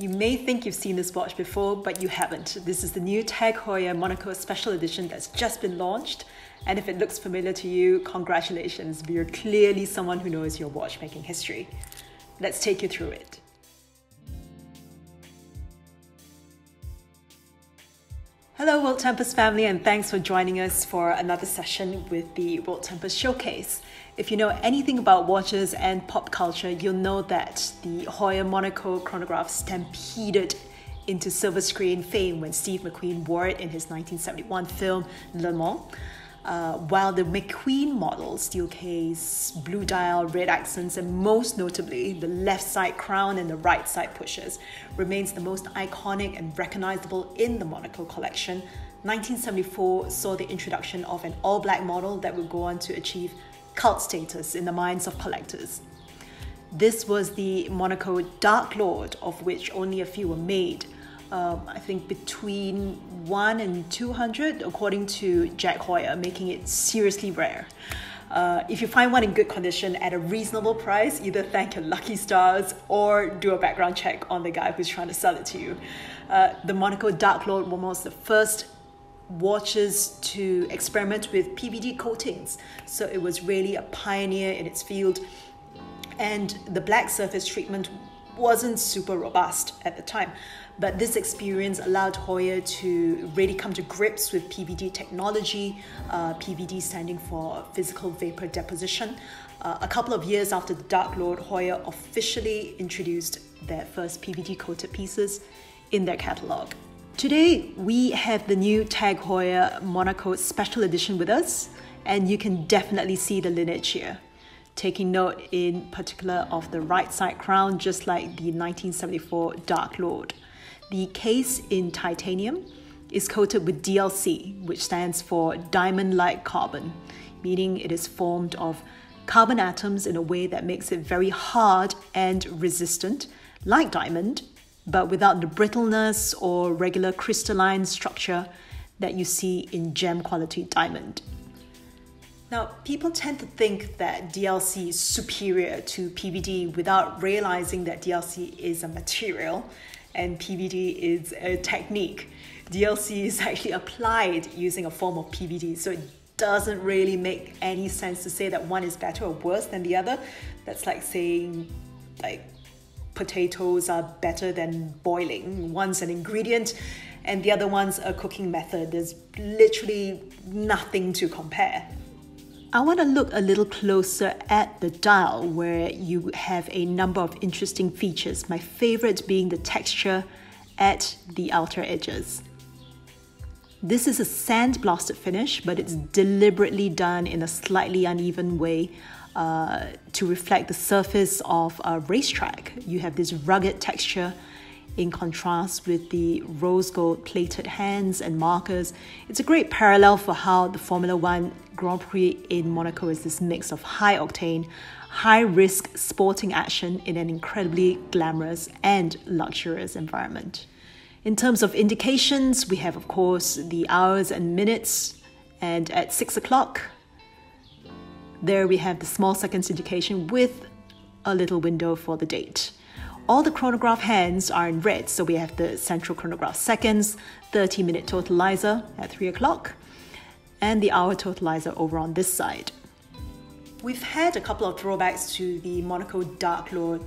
You may think you've seen this watch before, but you haven't. This is the new Tag Heuer Monaco Special Edition that's just been launched. And if it looks familiar to you, congratulations, you're clearly someone who knows your watchmaking history. Let's take you through it. Hello, WorldTempus family, and thanks for joining us for another session with the WorldTempus Showcase. If you know anything about watches and pop culture, you'll know that the Heuer Monaco chronograph stampeded into silver screen fame when Steve McQueen wore it in his 1971 film Le Mans. Uh, while the McQueen model, steel case, blue dial, red accents, and most notably the left side crown and the right side pushers, remains the most iconic and recognizable in the Monaco collection, 1974 saw the introduction of an all black model that would go on to achieve cult status in the minds of collectors. This was the Monaco Dark Lord, of which only a few were made. Um, I think between 1 and 200, according to Jack Heuer, making it seriously rare. Uh, if you find one in good condition at a reasonable price, either thank your lucky stars or do a background check on the guy who's trying to sell it to you. Uh, the Monaco Dark Lord was the first watches to experiment with PVD coatings. So it was really a pioneer in its field. And the black surface treatment wasn't super robust at the time. But this experience allowed Heuer to really come to grips with PVD technology, uh, PVD standing for physical vapor deposition. Uh, a couple of years after the Dark Lord, Heuer officially introduced their first PVD coated pieces in their catalog. Today, we have the new Tag Heuer Monaco Special Edition with us, and you can definitely see the lineage here. Taking note in particular of the right side crown, just like the 1974 Dark Lord. The case in titanium is coated with DLC, which stands for diamond like carbon, meaning it is formed of carbon atoms in a way that makes it very hard and resistant, like diamond, but without the brittleness or regular crystalline structure that you see in gem quality diamond. Now, people tend to think that DLC is superior to PVD without realizing that DLC is a material and PVD is a technique. DLC is actually applied using a form of PVD, so it doesn't really make any sense to say that one is better or worse than the other. That's like saying, like, potatoes are better than boiling. One's an ingredient and the other one's a cooking method. There's literally nothing to compare. I want to look a little closer at the dial where you have a number of interesting features. My favorite being the texture at the outer edges. This is a sand-blasted finish, but it's deliberately done in a slightly uneven way uh, to reflect the surface of a racetrack. You have this rugged texture in contrast with the rose gold plated hands and markers. It's a great parallel for how the Formula One Grand Prix in Monaco is this mix of high octane, high risk sporting action in an incredibly glamorous and luxurious environment. In terms of indications, we have, of course, the hours and minutes, and at 6 o'clock, there we have the small seconds indication with a little window for the date. All the chronograph hands are in red, so we have the central chronograph seconds, 30 minute totalizer at 3 o'clock, and the hour totalizer over on this side. We've had a couple of throwbacks to the Monaco Dark Lord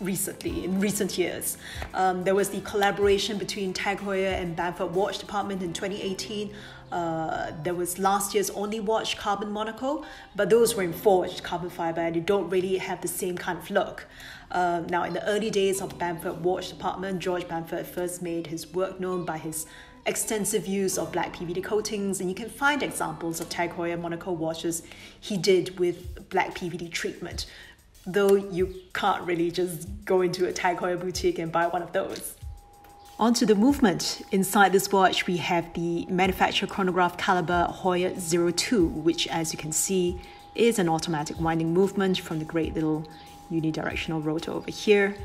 recently, in recent years. Um, there was the collaboration between Tag Heuer and Bamford Watch Department in 2018 uh, there was last year's only watch Carbon Monaco, but those were in forged carbon fiber and they don't really have the same kind of look. Uh, now, in the early days of Bamford Watch Department, George Bamford first made his work known by his extensive use of black PVD coatings, and you can find examples of Tag Heuer Monaco watches he did with black PVD treatment, though you can't really just go into a Tag Heuer boutique and buy one of those. Onto the movement. Inside this watch, we have the manufacturer chronograph caliber Heuer 02, which, as you can see, is an automatic winding movement from the great little unidirectional rotor over here.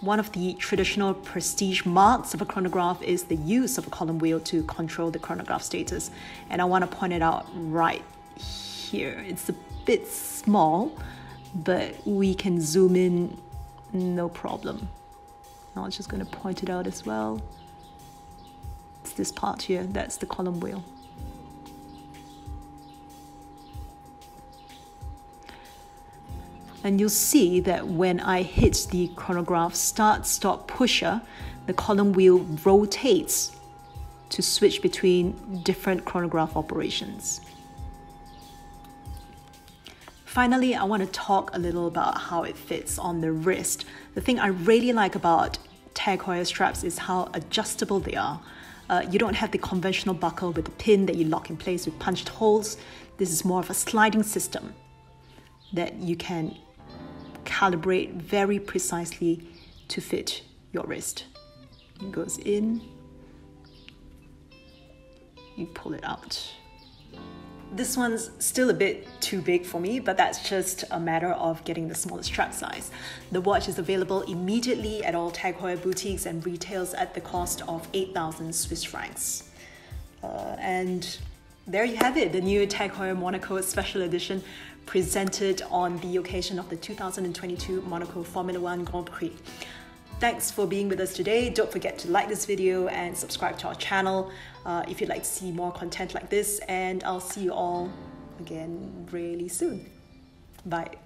One of the traditional prestige marks of a chronograph is the use of a column wheel to control the chronograph status. And I want to point it out right here. It's a bit small, but we can zoom in no problem. Now I'm just going to point it out as well. It's this part here, that's the column wheel. And you'll see that when I hit the chronograph start stop pusher, the column wheel rotates to switch between different chronograph operations. Finally, I want to talk a little about how it fits on the wrist. The thing I really like about Tag straps is how adjustable they are. Uh, you don't have the conventional buckle with the pin that you lock in place with punched holes. This is more of a sliding system that you can calibrate very precisely to fit your wrist. It goes in, you pull it out. This one's still a bit too big for me, but that's just a matter of getting the smallest strap size. The watch is available immediately at all Tag Heuer boutiques and retails at the cost of 8,000 Swiss francs. Uh, and there you have it, the new Tag Heuer Monaco Special Edition presented on the occasion of the 2022 Monaco Formula One Grand Prix. Thanks for being with us today. Don't forget to like this video and subscribe to our channel uh, if you'd like to see more content like this. And I'll see you all again really soon. Bye.